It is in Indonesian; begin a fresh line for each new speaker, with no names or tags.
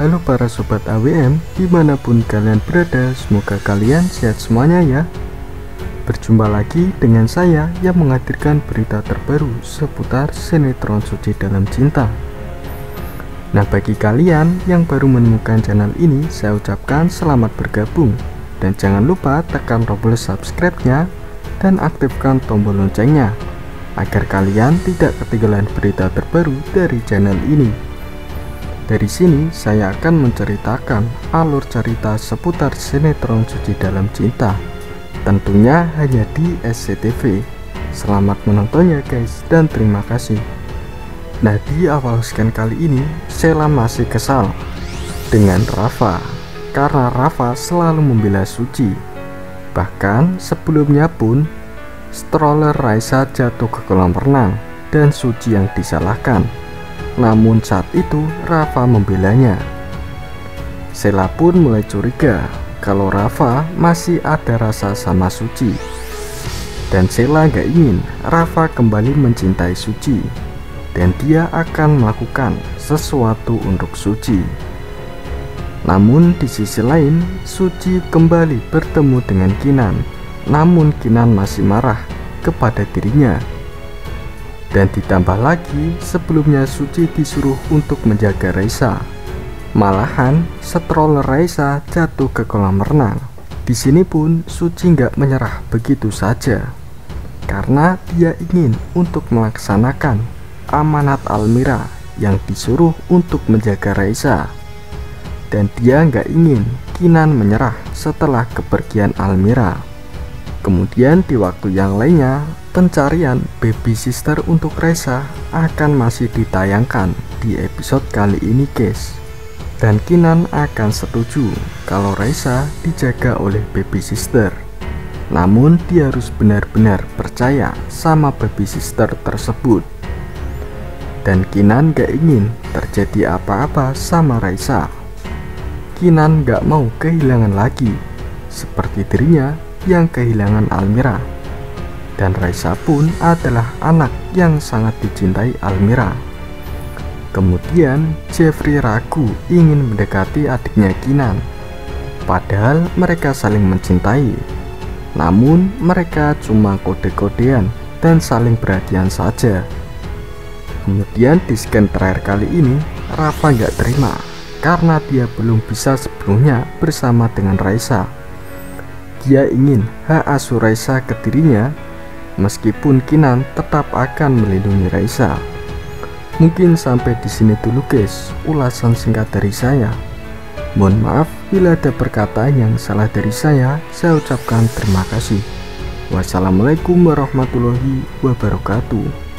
Halo para sobat AWM Di mana pun kalian berada Semoga kalian sehat semuanya ya. Berjumpa lagi dengan saya Yang menghadirkan berita terbaru Seputar sinetron suci dalam cinta. Nah bagi kalian yang baru menemukan channel ini Saya ucapkan selamat bergabung. Dan jangan lupa tekan tombol subscribe-nya Dan aktifkan tombol loncengnya agar kalian tidak ketinggalan berita terbaru dari channel ini. Dari sini saya akan menceritakan alur cerita seputar sinetron Suci Dalam Cinta. Tentunya hanya di SCTV. Selamat menontonnya guys dan terima kasih. Nah di awal scan kali ini Sela masih kesal dengan Rafa karena Rafa selalu membela Suci. Bahkan sebelumnya pun stroller Raisa jatuh ke kolam renang dan Suci yang disalahkan. Namun saat itu Rafa membelanya. Sela pun mulai curiga kalau Rafa masih ada rasa sama Suci. Dan Sela gak ingin Rafa kembali mencintai Suci dan dia akan melakukan sesuatu untuk Suci. Namun di sisi lain, Suci kembali bertemu dengan Kinan namun Kinan masih marah kepada dirinya. Dan ditambah lagi, sebelumnya Suci disuruh untuk menjaga Raisa. Malahan, stroller Raisa jatuh ke kolam renang. Di sini pun Suci nggak menyerah begitu saja, karena dia ingin untuk melaksanakan amanat Almira yang disuruh untuk menjaga Raisa. Dan dia nggak ingin Kinan menyerah setelah kepergian Almira. Kemudian di waktu yang lainnya, pencarian baby sister untuk Reza akan masih ditayangkan di episode kali ini guys. Dan Kinan akan setuju kalau Reza dijaga oleh baby sister. Namun dia harus benar-benar percaya sama baby sister tersebut. Dan Kinan gak ingin terjadi apa-apa sama Raisa. Kinan gak mau kehilangan lagi, seperti dirinya yang kehilangan Almira dan Raisa pun adalah anak yang sangat dicintai Almira. Kemudian Jeffrey ragu ingin mendekati adiknya Kinan, padahal mereka saling mencintai. Namun mereka cuma kode-kodean dan saling perhatian saja. Kemudian di scan terakhir kali ini, Rafa nggak terima karena dia belum bisa sebelumnya bersama dengan Raisa dia ingin hak asuh Raisa ke dirinya, meskipun Kinan tetap akan melindungi Raisa. Mungkin sampai di sini dulu guys, ulasan singkat dari saya. Mohon maaf bila ada perkataan yang salah dari saya, saya ucapkan terima kasih. Wassalamualaikum warahmatullahi wabarakatuh.